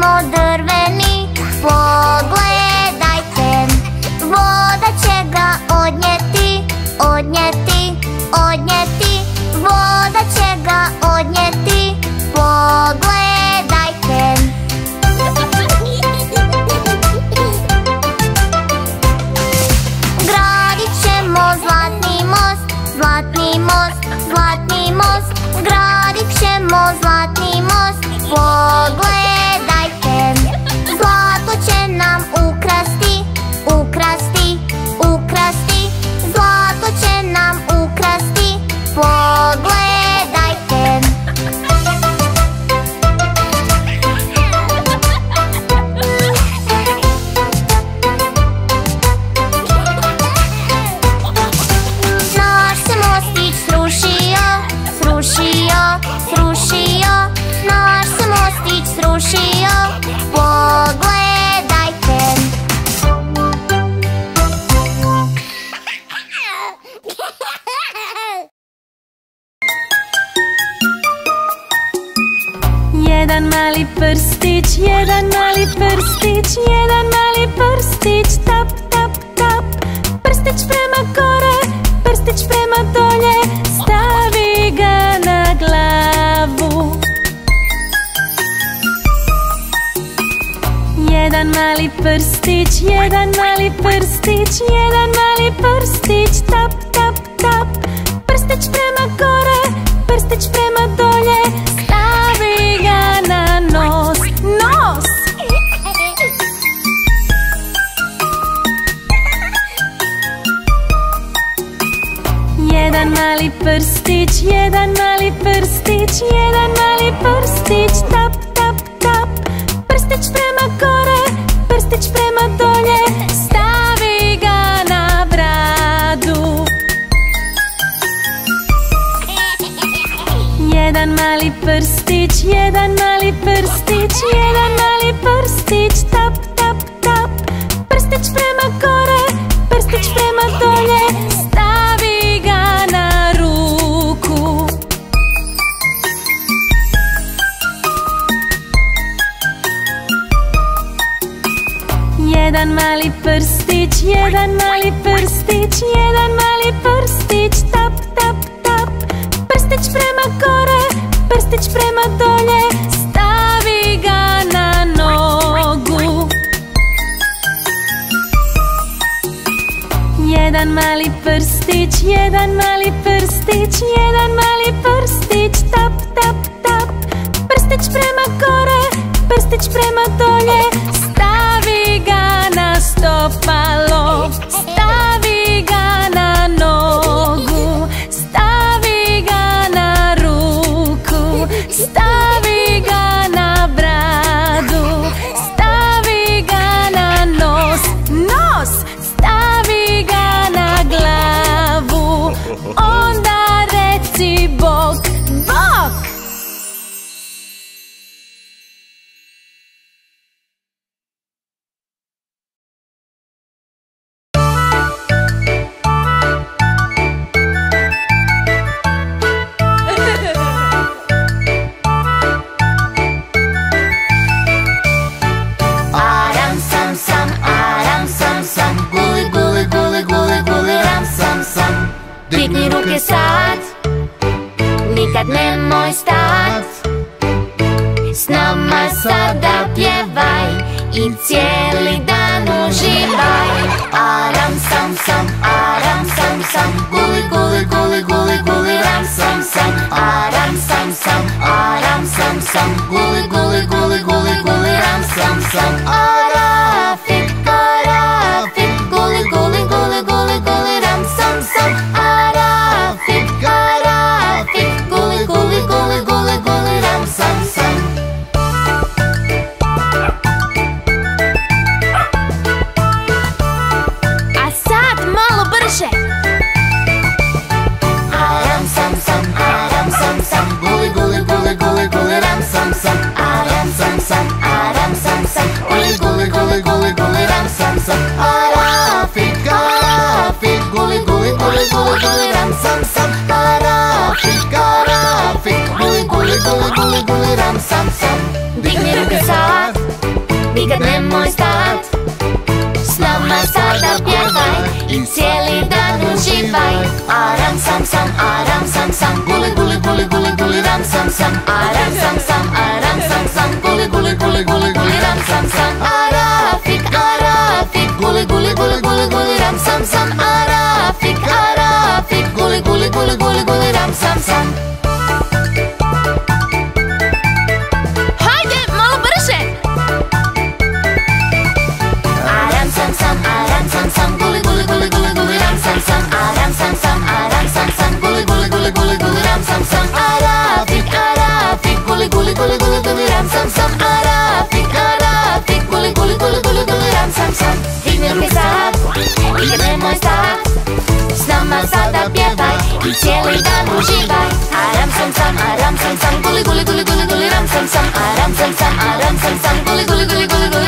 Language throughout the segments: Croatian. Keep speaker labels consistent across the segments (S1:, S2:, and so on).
S1: smo drveni Pogledajte, voda će ga odnijeti Odnijeti, odnijeti, voda će ga odnijeti Pogledajte. Gradit ćemo zlatni most Zlatni most, zlatni most. Gradit ćemo zlatni most Pogledajte.
S2: prstić, jedan mali prstić Tap, tap, tap. Prstić prema gore, prstić prema dolje Stavi ga na glavu. Jedan mali prstić, jedan mali prstić Jedan mali prstić Tap, tap, tap. Prstić prema gore, prstić prema dolje Jedan mali prstić, jedan mali prstić Tap, tap, tap. Prstić prema gore, prstić prema dolje Stavi ga na nogu. Jedan mali prstić, jedan mali prstić Jedan mali prstić Tap, tap, tap. Prstić prema gore, prstić prema dolje
S1: of my love. ram sam sam aram sam sam aram sam sam. Guli guli guli guli guli ram sam sam. Arafik arafik guli guli guli guli guli ram sam sam. Arafik arafik guli guli guli guli guli ram sam sam.
S3: целый дом уживай Арам сам сам, арам сам сам Гули гули гули гули гули рам сам сам Арам сам сам, арам сам сам Гули гули гули гули гули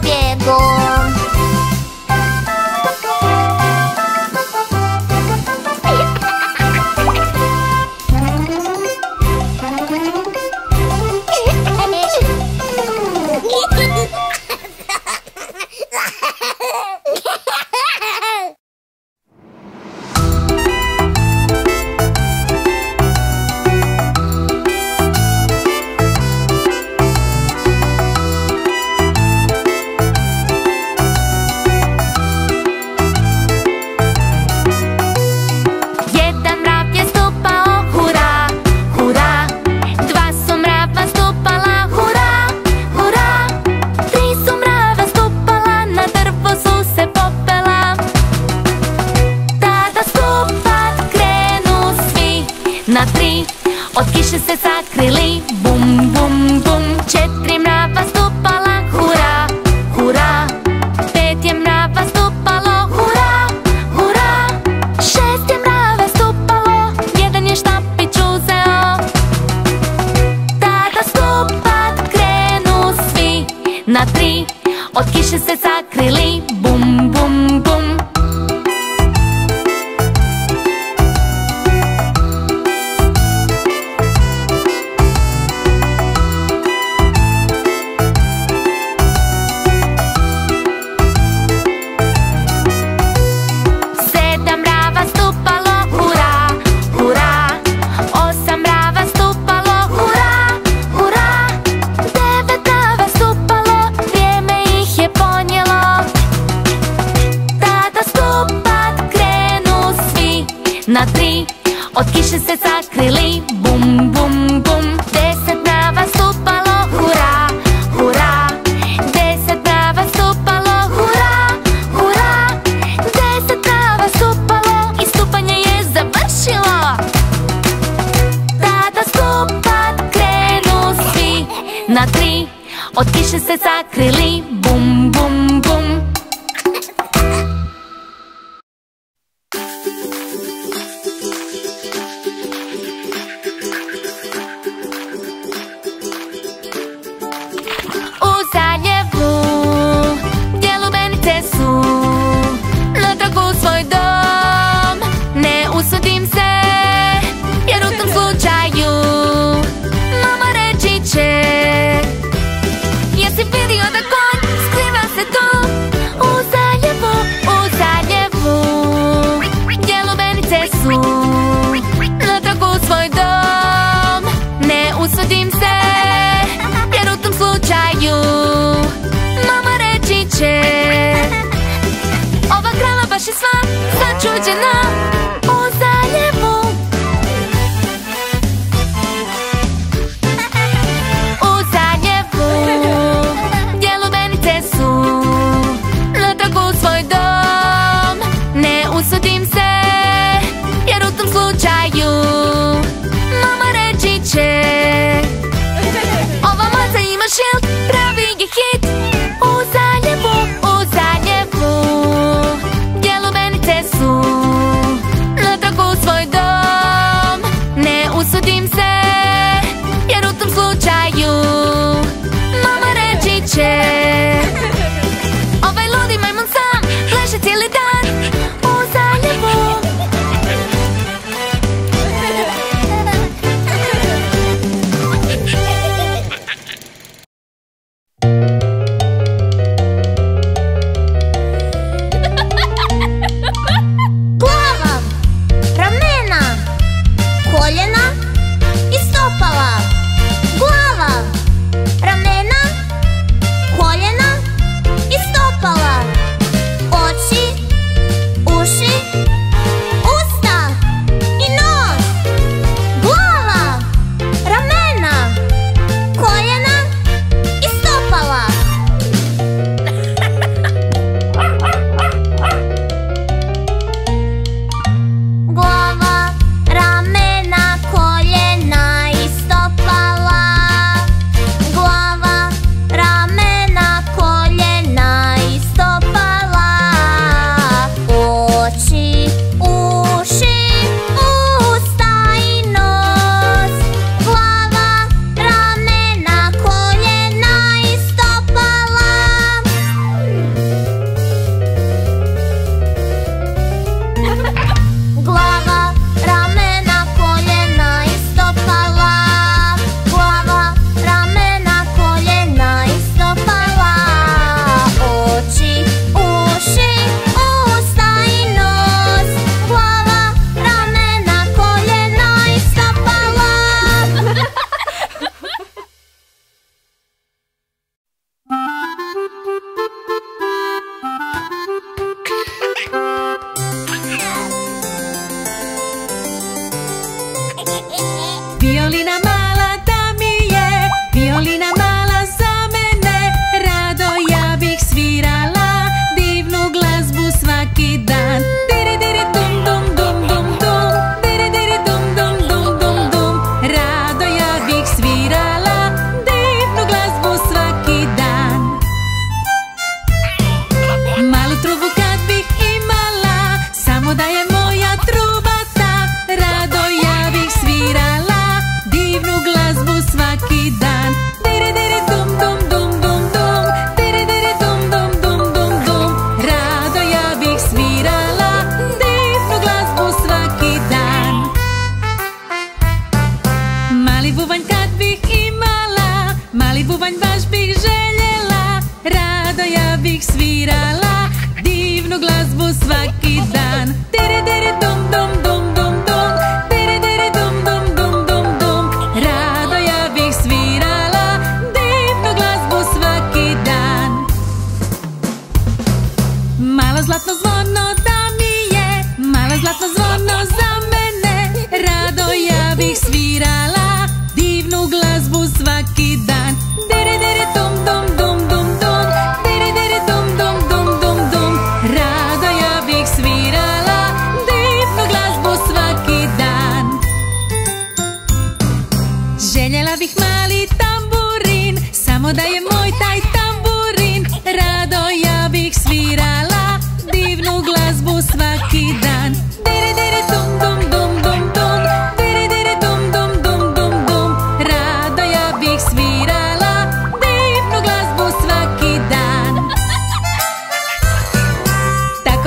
S3: biegło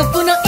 S3: Copuno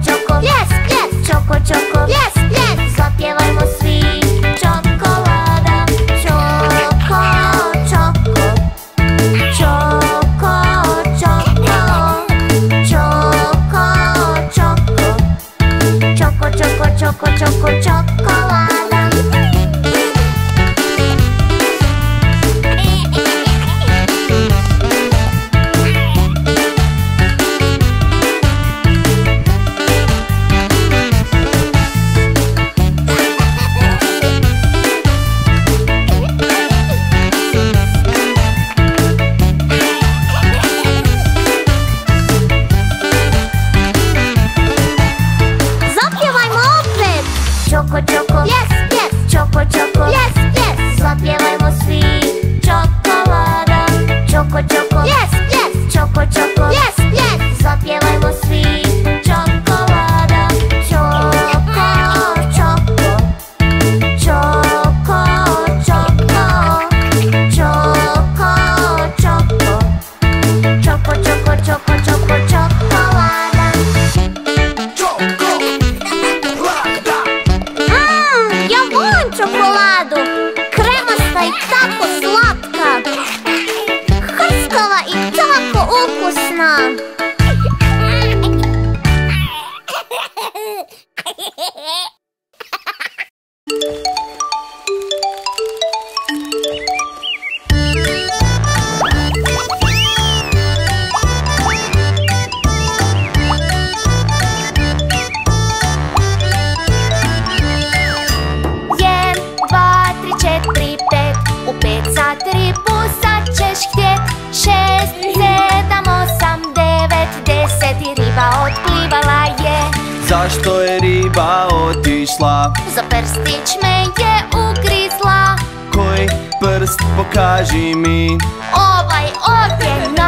S3: choco. Yes, yes. Choco, choco. išla Za
S4: prstić me je ugrizla.
S5: Koji prst pokaži mi?
S4: Ovaj ovdje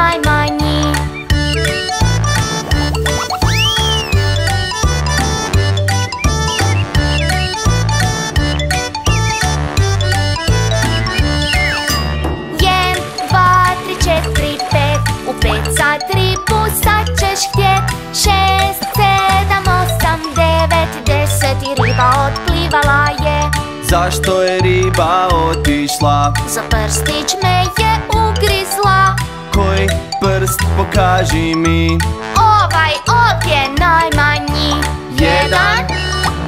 S4: riba otplivala je
S5: Zašto je riba otišla?
S4: Za prstić me je ugrizla
S5: Koji prst pokaži mi?
S4: Ovaj ovdje najmanji Jedan,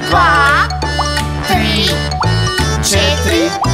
S4: dva, tri, četiri